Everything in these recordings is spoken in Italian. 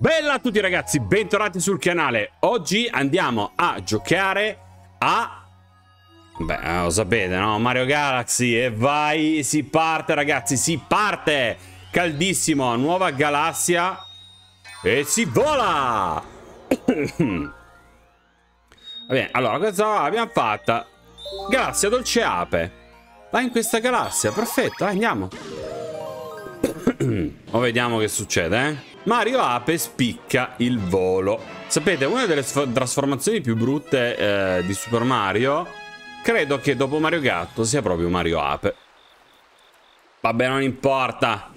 Bella a tutti ragazzi, bentornati sul canale. Oggi andiamo a giocare a... Beh, eh, lo sapete, no? Mario Galaxy e vai, si parte ragazzi, si parte! Caldissimo, nuova galassia e si vola! Va bene, allora questa l'abbiamo fatta. Galassia dolce ape. Vai in questa galassia, perfetto, andiamo. o vediamo che succede, eh? Mario Ape spicca il volo. Sapete, una delle trasformazioni più brutte eh, di Super Mario, credo che dopo Mario Gatto sia proprio Mario Ape. Vabbè, non importa.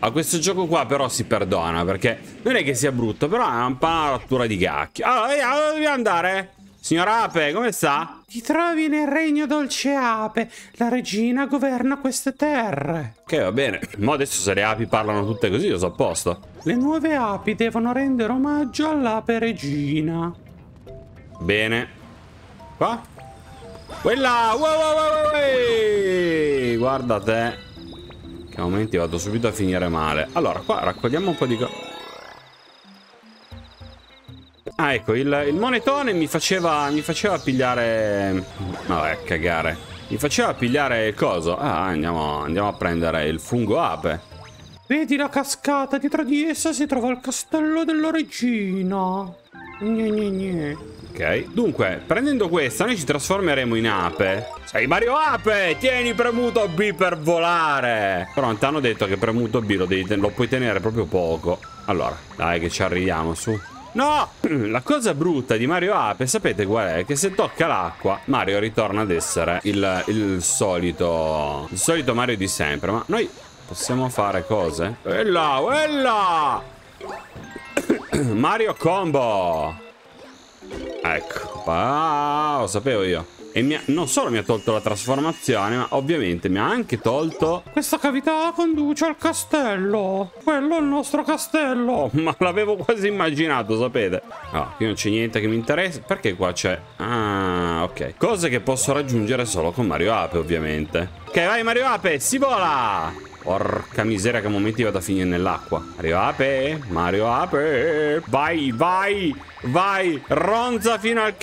A questo gioco qua però si perdona, perché non è che sia brutto, però è un po' una rottura di cacchio. Allora, dove dobbiamo andare? Signor Ape, come sta? Ti trovi nel regno dolce Ape. La regina governa queste terre. Ok, va bene. Ma adesso se le api parlano tutte così, io so a posto. Le nuove api devono rendere omaggio all'ape regina. Bene. Qua? Quella! Wow, wow, wow, wow. Guarda te. Che momenti vado subito a finire male. Allora, qua raccogliamo un po' di. Ah, ecco, il, il monetone mi faceva, mi faceva pigliare... Vabbè, cagare. Mi faceva pigliare il coso. Ah, andiamo, andiamo a prendere il fungo ape. Vedi la cascata, dietro di essa si trova il castello della regina. Gne, gne, gne. Ok, dunque, prendendo questa noi ci trasformeremo in ape. Sei Mario Ape! Tieni premuto B per volare! Però non ti hanno detto che premuto B lo, devi, lo puoi tenere proprio poco. Allora, dai che ci arriviamo, su. No! La cosa brutta di Mario Ape, sapete qual è? Che se tocca l'acqua, Mario ritorna ad essere il, il solito... Il solito Mario di sempre. Ma noi possiamo fare cose? Quella, quella! Mario Combo! Ecco. Ah, lo sapevo io. E ha, non solo mi ha tolto la trasformazione, ma ovviamente mi ha anche tolto... Questa cavità conduce al castello. Quello è il nostro castello. Ma l'avevo quasi immaginato, sapete. No, qui non c'è niente che mi interessa. Perché qua c'è... Ah, ok. Cose che posso raggiungere solo con Mario Ape, ovviamente. Ok, vai Mario Ape, si vola! Porca miseria che momenti vado a finire nell'acqua. Mario Ape, Mario Ape. Vai, vai, vai. Ronza fino al...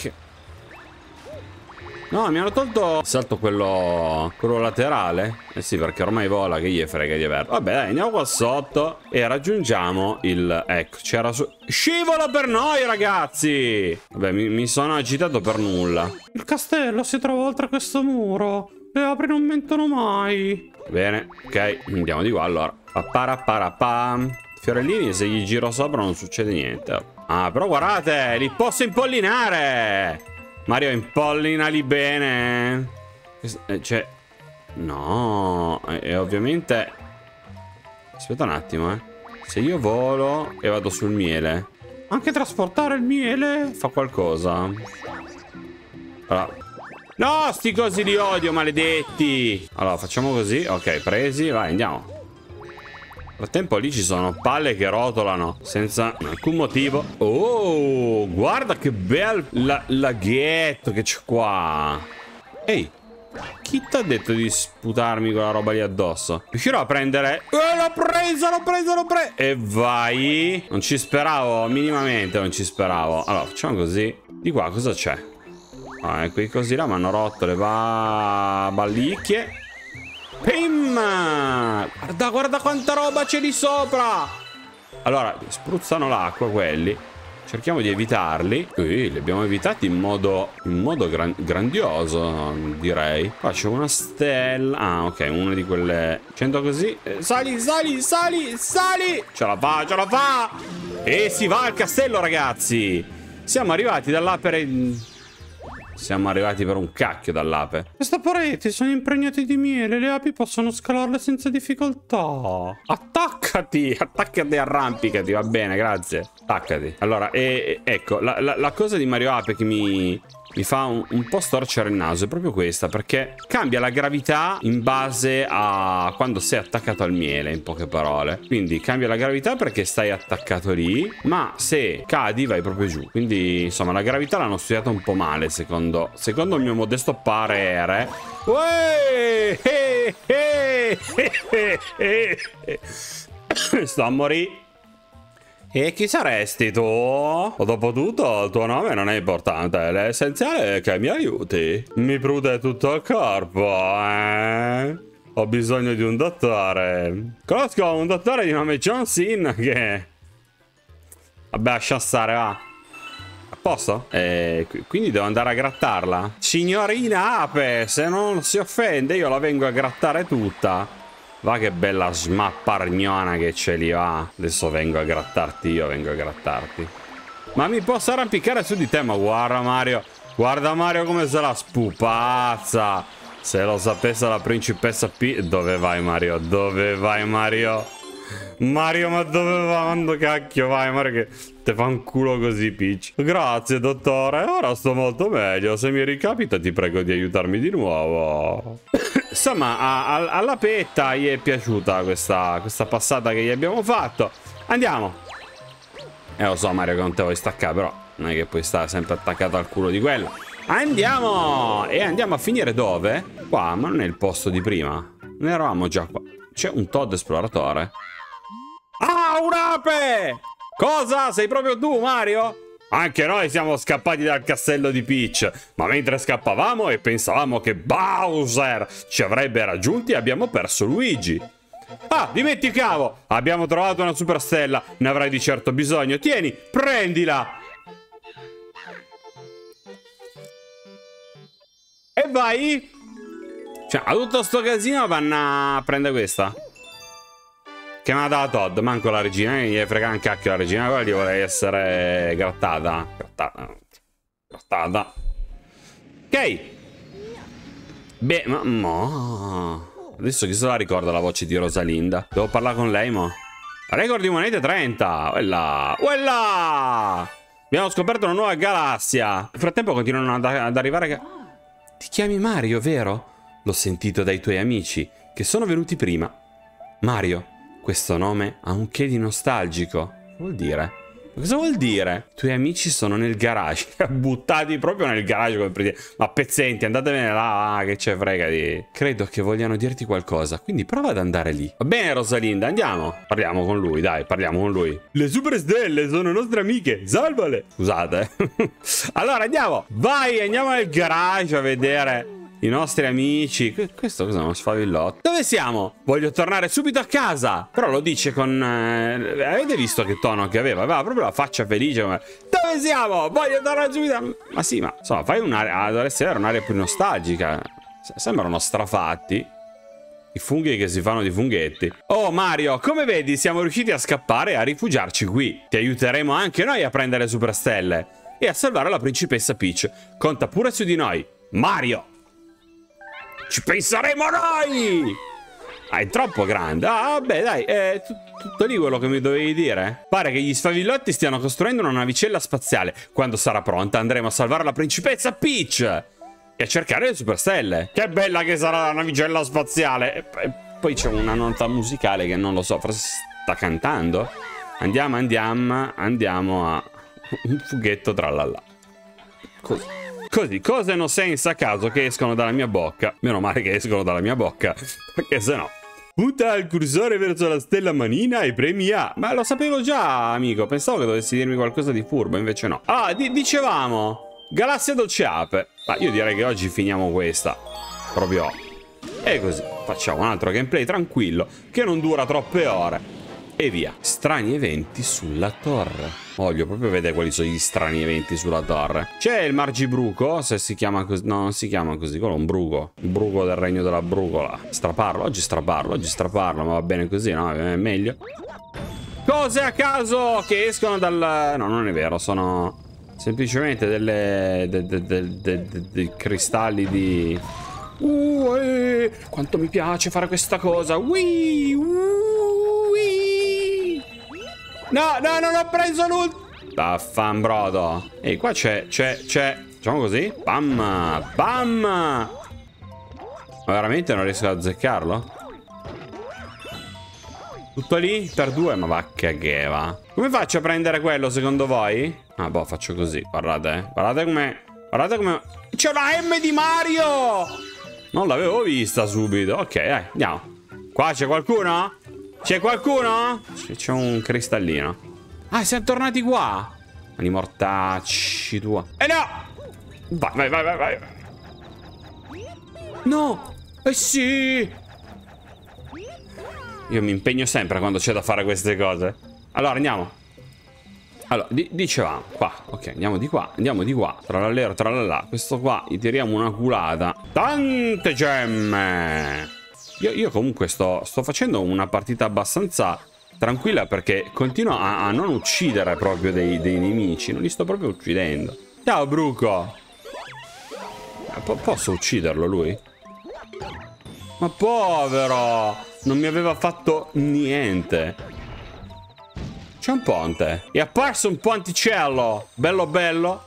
No, mi hanno tolto il salto quello, quello laterale. Eh sì, perché ormai vola, che gli frega di averlo. Vabbè, dai, andiamo qua sotto e raggiungiamo il... Ecco, c'era su... Scivolo per noi, ragazzi! Vabbè, mi, mi sono agitato per nulla. Il castello si trova oltre questo muro. Le apri non mentono mai. Bene, ok, andiamo di qua allora. Paparapparapam. Fiorellini, se gli giro sopra non succede niente. Ah, però guardate, li posso impollinare! Mario, impollinali bene. Eh, cioè... No, e, ovviamente... Aspetta un attimo, eh. Se io volo e vado sul miele... Anche trasportare il miele fa qualcosa. Allora. No, sti cosi di odio, maledetti. Allora, facciamo così. Ok, presi. Vai, andiamo frattempo lì ci sono palle che rotolano senza alcun motivo. Oh, guarda che bel la laghetto che c'è qua. Ehi, chi ti ha detto di sputarmi quella roba lì addosso? Riuscirò a prendere... Oh, l'ho preso, l'ho preso, l'ho preso! E vai! Non ci speravo, minimamente non ci speravo. Allora, facciamo così. Di qua cosa c'è? Ah, quei cosi là mi hanno rotto le ba... ballicchie. Pim! Guarda, guarda quanta roba c'è di sopra! Allora, spruzzano l'acqua quelli. Cerchiamo di evitarli. Qui li abbiamo evitati in modo, in modo gran, grandioso, direi. Qua c'è una stella. Ah, ok, una di quelle... 100 così. Eh, sali, sali, sali, sali! Ce la fa, ce la fa! E si va al castello, ragazzi! Siamo arrivati dall'apere... Siamo arrivati per un cacchio dall'ape. Queste pareti sono impregnate di miele, le api possono scalarle senza difficoltà. Attaccati, attaccati e arrampicati, va bene, grazie. Attaccati. Allora, e, ecco, la, la, la cosa di Mario Ape che mi, mi fa un, un, po' storcere il naso è proprio questa perché cambia la gravità in base a quando sei attaccato al miele in poche parole. Quindi cambia la gravità perché stai attaccato lì ma se cadi vai proprio giù. Quindi insomma la gravità l'hanno studiata un po' male secondo, secondo il mio modesto parere. Uè! Sto a morire E chi saresti tu? O dopo tutto il tuo nome non è importante, l'essenziale è che mi aiuti. Mi prude tutto il corpo, eh? Ho bisogno di un dottore. Conosco un dottore di nome John Sin che... Vabbè, lascia stare, va. A posto? Eh, quindi devo andare a grattarla? Signorina Ape, se non si offende io la vengo a grattare tutta. Va che bella smappargnona che ce li va. Adesso vengo a grattarti io, vengo a grattarti. Ma mi posso arrampicare su di te, ma guarda Mario. Guarda Mario come se la spupazza. Se lo sapesse la principessa P... Dove vai Mario? Dove vai Mario? Mario, ma dove va? Quando cacchio vai, Mario, che te fa un culo così, Peach. Grazie, dottore. Ora sto molto meglio. Se mi ricapita, ti prego di aiutarmi di nuovo. Insomma, a, a, alla petta gli è piaciuta questa, questa passata che gli abbiamo fatto. Andiamo. Eh, lo so, Mario, che non te vuoi staccare, però non è che puoi stare sempre attaccato al culo di quello. Andiamo! E andiamo a finire dove? Qua, ma non è il posto di prima. Non eravamo già qua. C'è un Todd esploratore. Ah, un'ape! Cosa? Sei proprio tu, Mario? Anche noi siamo scappati dal castello di Peach, ma mentre scappavamo e pensavamo che Bowser ci avrebbe raggiunti, abbiamo perso Luigi. Ah, dimenticavo! Abbiamo trovato una superstella, ne avrai di certo bisogno. Tieni, prendila! E vai! Cioè, a tutto sto casino vanno a prendere questa. Chiamata da Todd, manco la regina, eh, gli frega un cacchio la regina, quella gli vorrei essere grattata. Grattata. Grattata. Ok. Beh, ma... Mo... Adesso chi se la ricorda la voce di Rosalinda? Devo parlare con lei, mo? Record di monete 30. Quella. Quella! Abbiamo scoperto una nuova galassia. Nel frattempo continuano ad, ad arrivare... Ti chiami Mario, vero? L'ho sentito dai tuoi amici, che sono venuti prima. Mario, questo nome ha un che di nostalgico. Vuol dire? Cosa vuol dire? I tuoi amici sono nel garage. Buttati proprio nel garage come per dire. Ma pezzenti, andatevene là, ah, che c'è frega di... Credo che vogliano dirti qualcosa, quindi prova ad andare lì. Va bene, Rosalinda, andiamo. Parliamo con lui, dai, parliamo con lui. Le super stelle sono nostre amiche, salvale. Scusate. allora, andiamo. Vai, andiamo nel garage a vedere i nostri amici. Questo cos'è uno sfavillotto? Dove siamo? Voglio tornare subito a casa. Però lo dice con... Eh, avete visto che tono che aveva? Aveva proprio la faccia felice. Come... Dove siamo? Voglio tornare subito. Ma sì, ma insomma, fai un'area... Dovresti avere un'area più nostalgica. Sembrano strafatti. I funghi che si fanno di funghetti. Oh Mario, come vedi siamo riusciti a scappare e a rifugiarci qui. Ti aiuteremo anche noi a prendere superstelle. E a salvare la principessa Peach. Conta pure su di noi. Mario! Ci penseremo noi! Ah, è troppo grande. Ah, vabbè, dai, è tutto lì quello che mi dovevi dire. Pare che gli sfavillotti stiano costruendo una navicella spaziale. Quando sarà pronta andremo a salvare la principessa Peach e a cercare le superstelle. Che bella che sarà la navicella spaziale. E poi c'è una nota musicale che non lo so, forse sta cantando. Andiamo, andiamo, andiamo a un fughetto tra la. Così. Così, cose no senza caso che escono dalla mia bocca. Meno male che escono dalla mia bocca, perché se no... Punta il cursore verso la stella manina e premi A. Ma lo sapevo già, amico. Pensavo che dovessi dirmi qualcosa di furbo, invece no. Ah, di dicevamo, Galassia Dolce Ape. Ma io direi che oggi finiamo questa. Proprio. E così, facciamo un altro gameplay tranquillo, che non dura troppe ore e via. Strani eventi sulla torre. Voglio proprio vedere quali sono gli strani eventi sulla torre. C'è il Margibruco, se si chiama così. No, non si chiama così, quello è un bruco. Il bruco del regno della brucola. Straparlo, oggi straparlo, oggi straparlo, ma va bene così, no? È meglio. Cose a caso che escono dal... No, non è vero, sono semplicemente delle... dei de, de, de, cristalli di... Uh, eh, quanto mi piace fare questa cosa. Wii, uh. No, no, non ho preso l'ultimo. Vaffanbrodo. Ehi, qua c'è, c'è, c'è. Facciamo così. Bam, bam. Ma veramente non riesco ad azzeccarlo? Tutto lì per due, ma va che gheva. Come faccio a prendere quello secondo voi? Ah, boh, faccio così. Guardate, eh. Guardate come... Guardate come... C'è una M di Mario! Non l'avevo vista subito. Ok, dai, andiamo. Qua c'è qualcuno? C'è qualcuno? C'è un cristallino. Ah, siamo tornati qua. Mani mortacci tua. Eh no! Vai, vai, vai, vai, vai. No! Eh sì! Io mi impegno sempre quando c'è da fare queste cose. Allora, andiamo. Allora, di dicevamo, qua, ok, andiamo di qua, andiamo di qua, trallallero, trallallà, questo qua, gli tiriamo una culata. Tante gemme! Io, io comunque sto, sto facendo una partita abbastanza tranquilla perché continuo a, a non uccidere proprio dei, dei, nemici. Non li sto proprio uccidendo. Ciao, Bruco. Po posso ucciderlo lui? Ma povero! Non mi aveva fatto niente. C'è un ponte. È apparso un ponticello. Bello bello.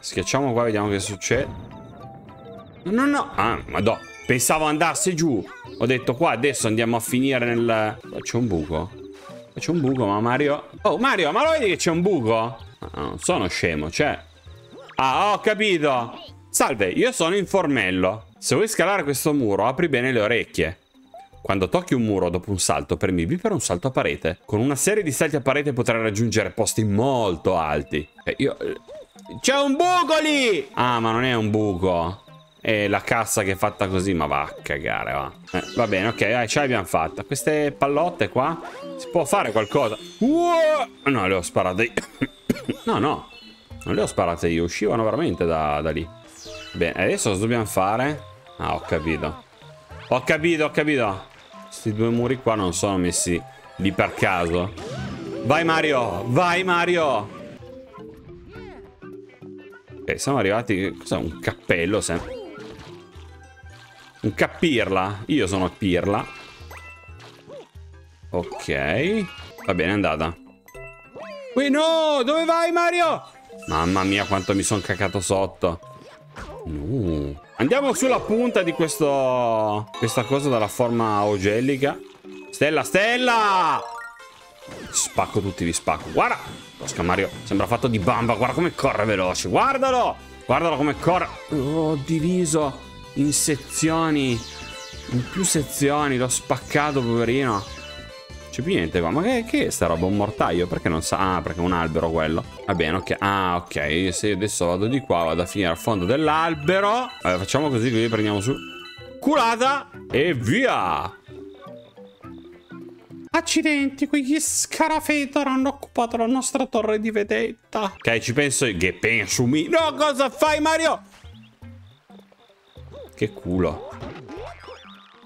Schiacciamo qua, vediamo che succede. No, no. Ah, ma do. Pensavo andasse giù. Ho detto qua adesso andiamo a finire nel... C'è un buco? C'è un buco, ma Mario... Oh, Mario, ma lo vedi che c'è un buco? No, non sono scemo, c'è... Ah, ho capito! Salve, io sono in formello. Se vuoi scalare questo muro, apri bene le orecchie. Quando tocchi un muro dopo un salto, premi B per un salto a parete. Con una serie di salti a parete potrai raggiungere posti molto alti. Eh, io... C'è un buco lì! Ah, ma non è un buco. E la cassa che è fatta così, ma va a cagare, va. Eh, va bene, ok, dai, ce l'abbiamo fatta. Queste pallotte qua, si può fare qualcosa? Uoh! No, le ho sparate io. no, no, non le ho sparate io, uscivano veramente da, da lì. Bene, adesso cosa dobbiamo fare? Ah, ho capito. Ho capito, ho capito. Questi due muri qua non sono messi lì per caso. Vai Mario, vai Mario. Ok, siamo arrivati... Cos'è un cappello sempre? Un capirla. Io sono pirla. Ok. Va bene, è andata. Qui no! Dove vai, Mario? Mamma mia, quanto mi sono cacato sotto. No. Andiamo sulla punta di questo... Questa cosa dalla forma ogellica. Stella, stella! Spacco tutti, vi spacco. Guarda! Tosca Mario sembra fatto di bamba. Guarda come corre veloce. Guardalo! Guardalo come corre. Oh, diviso in sezioni, in più sezioni, l'ho spaccato, poverino. C'è più niente qua. Ma che, che è sta roba? Un mortaio? Perché non sa? Ah, perché è un albero quello. Va bene, ok. Ah, ok. Se adesso vado di qua, vado a finire al fondo dell'albero. Allora, facciamo così, così prendiamo su. Culata e via! Accidenti, quegli scarafetor hanno occupato la nostra torre di vedetta. Ok, ci penso io. Che penso mi... No, cosa fai, Mario? Che culo.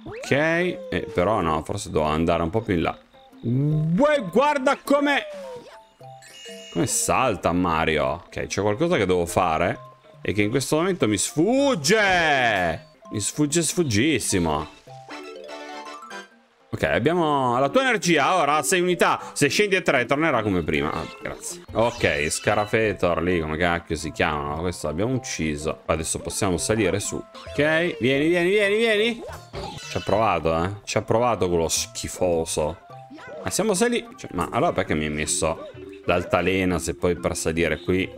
Ok, eh, però no, forse devo andare un po' più in là. Uè, guarda come... Come salta Mario. Ok, c'è qualcosa che devo fare e che in questo momento mi sfugge. Mi sfugge sfuggissimo. Ok, abbiamo la tua energia, ora 6 unità. Se scendi a 3 tornerà come prima. Ah, grazie. Ok, Scarafetor lì, come cacchio si chiamano. Questo l'abbiamo ucciso. Adesso possiamo salire su. Ok, vieni, vieni, vieni, vieni. Ci ha provato, eh. Ci ha provato quello schifoso. Ma siamo saliti... Cioè, ma allora perché mi hai messo l'altalena se poi per salire qui...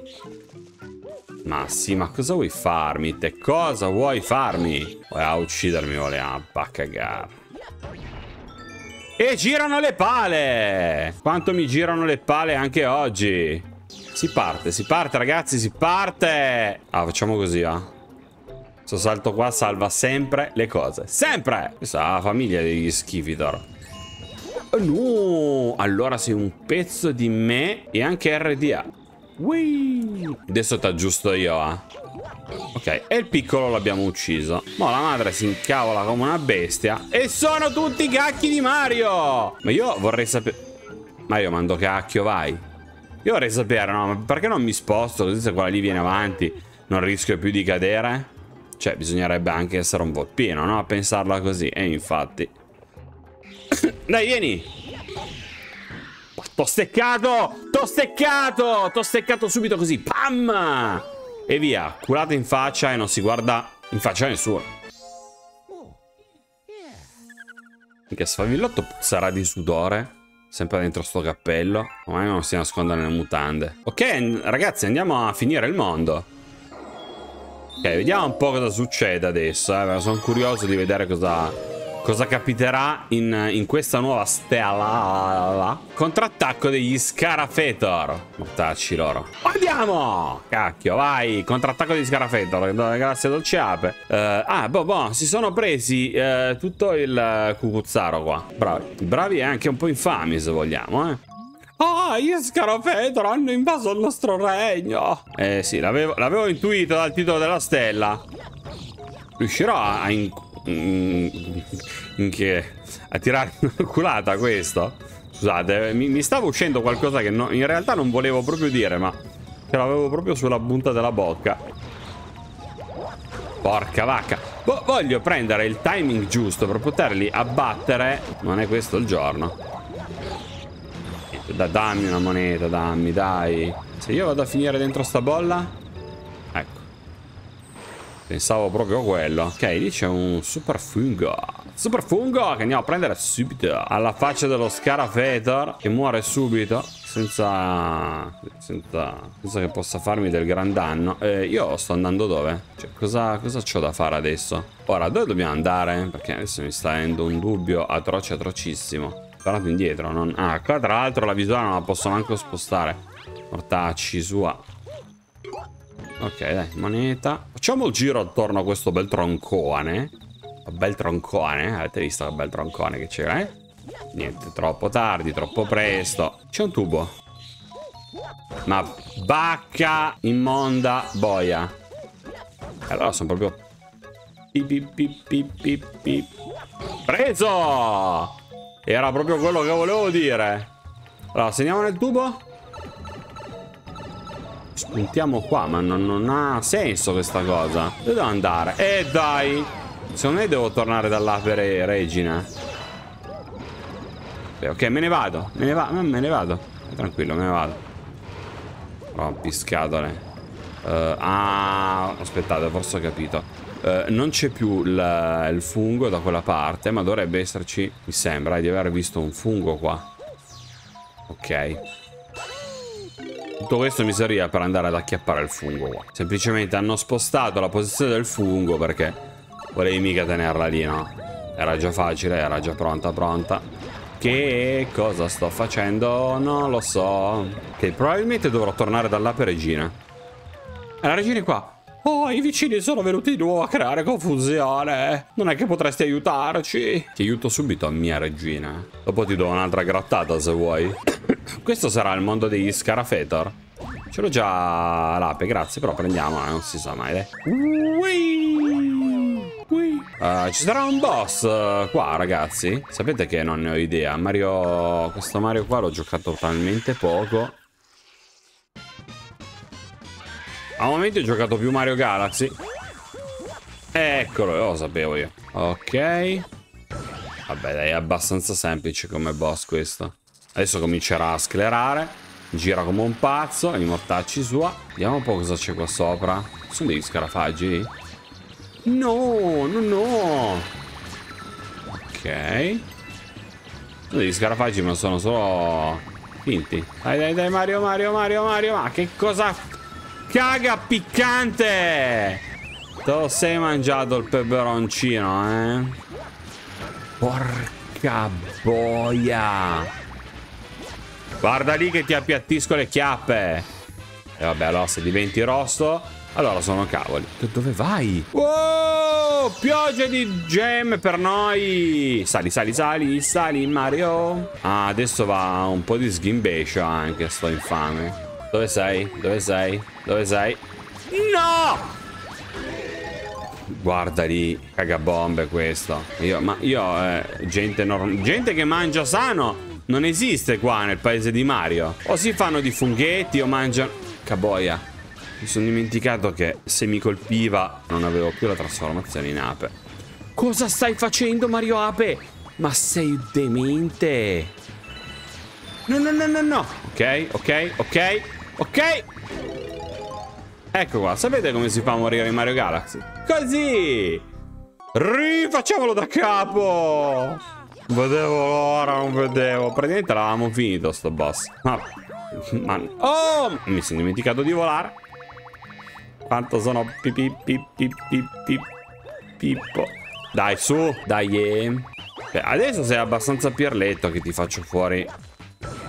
Ma ma cosa vuoi farmi? Te cosa vuoi farmi? Vuoi uccidermi, vuole a cagare. E girano le pale! Quanto mi girano le pale anche oggi. Si parte, si parte ragazzi, si parte! Ah, facciamo così. Ah. Questo salto qua salva sempre le cose. Sempre! Questa è la famiglia degli Schifidor. Oh, no! Allora sei un pezzo di me e anche RDA. Whee! Adesso ti aggiusto io, ah. Ok, e il piccolo l'abbiamo ucciso. Ma la madre si incavola come una bestia. E sono tutti cacchi di Mario! Ma io vorrei sapere... Mario, mando cacchio, vai. Io vorrei sapere, no, ma perché non mi sposto? Così se quella lì viene avanti non rischio più di cadere? Cioè, bisognerebbe anche essere un po' pieno, no? A pensarla così. E infatti... Dai, vieni! T'ho steccato! T'ho steccato! T'ho steccato subito così. Pam! E via, curata in faccia e non si guarda in faccia a nessuno. Che sfavillotto sarà di sudore. Sempre dentro sto cappello. Ormai non si nasconde nelle mutande. Ok, ragazzi, andiamo a finire il mondo. Ok, vediamo un po' cosa succede adesso. Eh. Sono curioso di vedere cosa, cosa capiterà in, in questa nuova stella. Contrattacco degli Scarafetor. Mortacci loro. Andiamo! Cacchio, vai! Contrattacco degli Scarafetor. Grazie dolce ape. Uh, ah, boh, boh, si sono presi uh, tutto il cucuzzaro qua. Bravi. Bravi e anche un po' infami, se vogliamo, eh. Ah, gli Scarafetor hanno invaso il nostro regno. Eh sì, l'avevo intuito dal titolo della stella. Riuscirò a, in, in, in che, a tirare una culata questo? Scusate, mi, mi, stava uscendo qualcosa che no, in realtà non volevo proprio dire, ma che l'avevo proprio sulla punta della bocca. Porca vacca. Vo voglio prendere il timing giusto per poterli abbattere. Non è questo il giorno. Da, dammi una moneta, dammi, dai. Se io vado a finire dentro sta bolla... Pensavo proprio a quello. Ok, lì c'è un super fungo. Super fungo che andiamo a prendere subito. Alla faccia dello Scarafetor che muore subito. Senza, senza, senza che possa farmi del gran danno. Eh, io sto andando dove? Cioè, cosa, cosa ho da fare adesso? Ora, dove dobbiamo andare? Perché adesso mi sta venendo un dubbio atroce atrocissimo. Tornato indietro. Non... Ah, qua tra l'altro la visuale non la posso neanche spostare. Mortacci sua. Ok, dai, moneta. Facciamo il giro attorno a questo bel troncone. Un bel troncone. Avete visto che bel troncone che c'era, eh? Niente, troppo tardi, troppo presto. C'è un tubo. Ma bacca immonda boia. Allora sono proprio... Pip, pip, pip. Preso! Era proprio quello che volevo dire. Allora, segniamo nel tubo. Spuntiamo qua, ma non, non ha senso questa cosa. Dove devo andare? Eh dai! Secondo me devo tornare dall'apere regina. Beh, ok, me ne vado. Me ne, va me ne vado. Tranquillo, me ne vado. Rompiscatole. Uh, ah, aspettate, forse ho capito. Eh, non c'è più il, il fungo da quella parte, ma dovrebbe esserci, mi sembra, di aver visto un fungo qua. Ok. Tutto questo mi serviva per andare ad acchiappare il fungo qua. Semplicemente hanno spostato la posizione del fungo perché volevi mica tenerla lì, no? Era già facile, era già pronta, pronta. Che cosa sto facendo? Non lo so. Ok, probabilmente dovrò tornare dall'ape regina. E la regina è qua. Oh, i vicini sono venuti di nuovo a creare confusione. Non è che potresti aiutarci? Ti aiuto subito, mia regina. Dopo ti do un'altra grattata se vuoi. Questo sarà il mondo degli Scarafetor. Ce l'ho già l'ape, grazie, però prendiamola, non si sa mai, eh. Uh, ci sarà un boss uh, qua, ragazzi. Sapete che non ne ho idea. Mario... Questo Mario qua l'ho giocato talmente poco Al momento ho giocato più Mario Galaxy. Eccolo, lo sapevo io. Ok. Vabbè, dai, è abbastanza semplice come boss questo. Adesso comincerà a sclerare. Gira come un pazzo, i mortacci sua. Vediamo un po' cosa c'è qua sopra. Sono degli scarafaggi? No, no, no. Ok. Sono degli scarafaggi, ma sono solo finti. Dai, dai, dai, Mario, Mario, Mario, Mario. Ma che cosa Caga piccante! Te lo sei mangiato il peperoncino, eh? Porca boia! Guarda lì che ti appiattisco le chiappe! E vabbè, allora se diventi rosso, allora sono cavoli. Dove vai? Wow! Pioggia di gemme per noi! Sali, sali, sali, sali, Mario! Ah, adesso va un po' di sghimbescio anche, sto infame. Dove sei? Dove sei? Dove sei? No! Guarda lì, cagabombe questo. Io, ma io, eh, gente, gente che mangia sano non esiste qua nel paese di Mario. O si fanno di funghetti o mangiano... Caboia. Mi sono dimenticato che se mi colpiva non avevo più la trasformazione in ape. Cosa stai facendo Mario Ape? Ma sei demente. No, no, no, no, no. Ok, ok, ok. Ok. Ecco qua, sapete come si fa a morire in Mario Galaxy? Così! Rifacciamolo da capo! Vedevo l'ora, non vedevo. Praticamente l'avevamo finito sto boss. Ma... ma... Oh! Mi sono dimenticato di volare. Quanto sono pipi pipi pipi pippo. Dai, su! Dai, eh. Beh, adesso sei abbastanza pirletto che ti faccio fuori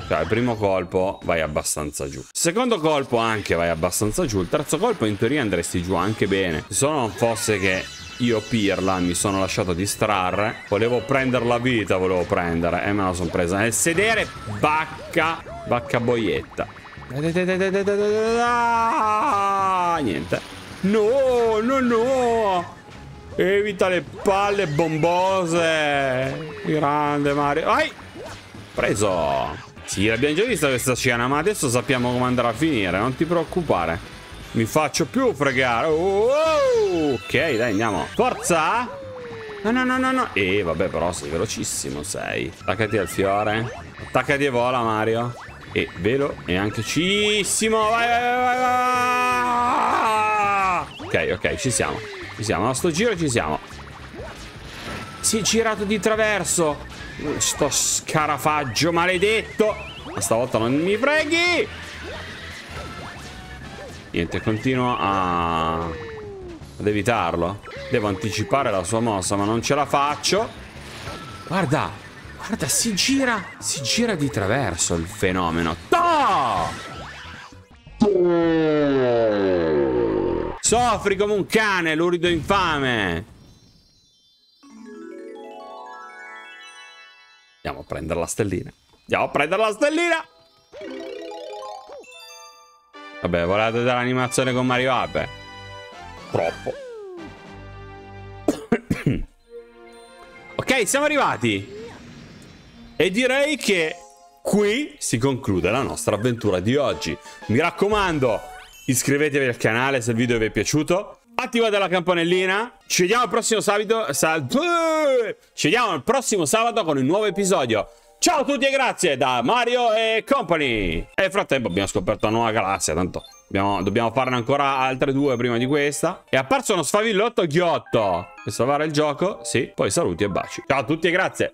cioè, il primo colpo vai abbastanza giù. Secondo colpo anche vai abbastanza giù. Il terzo colpo in teoria andresti giù anche bene. Se non fosse che io Pirla mi sono lasciato distrarre. Volevo prendere la vita, volevo prendere. E me la sono presa nel sedere. Bacca. Bacca boietta. Niente. No, no, no. Evita le palle bombose. Grande Mario. Vai. Preso. Sì, l'abbiamo già vista questa scena, ma adesso sappiamo come andrà a finire, non ti preoccupare. Mi faccio più fregare. Oh, oh. Ok, dai, andiamo. Forza! No, no, no, no, no. Eh, vabbè, però sei velocissimo, sei. Attaccati al fiore. Attaccati e vola, Mario. E velo e anche cissimo. Vai, vai, vai, vai. Ok, ok, ci siamo. Ci siamo. A sto giro ci siamo. Si è girato di traverso. Sto scarafaggio maledetto. Ma stavolta non mi freghi. Niente, continuo a... ad evitarlo. Devo anticipare la sua mossa, ma non ce la faccio. Guarda, guarda, si gira, si gira di traverso il fenomeno. No! Soffri come un cane, lurido infame. Andiamo a prendere la stellina. Andiamo a prendere la stellina. Vabbè, volete dare l'animazione con Mario Ape? Troppo. ok, siamo arrivati. E direi che qui si conclude la nostra avventura di oggi. Mi raccomando, iscrivetevi al canale se il video vi è piaciuto attivate la campanellina. Ci vediamo il prossimo sabato. Sal Ci vediamo il prossimo sabato con un nuovo episodio. Ciao a tutti e grazie da Mario e Company. E nel frattempo abbiamo scoperto una nuova galassia, tanto abbiamo, dobbiamo farne ancora altre due prima di questa. È apparso uno sfavillotto ghiotto. Per salvare il gioco, sì, poi saluti e baci. Ciao a tutti e grazie.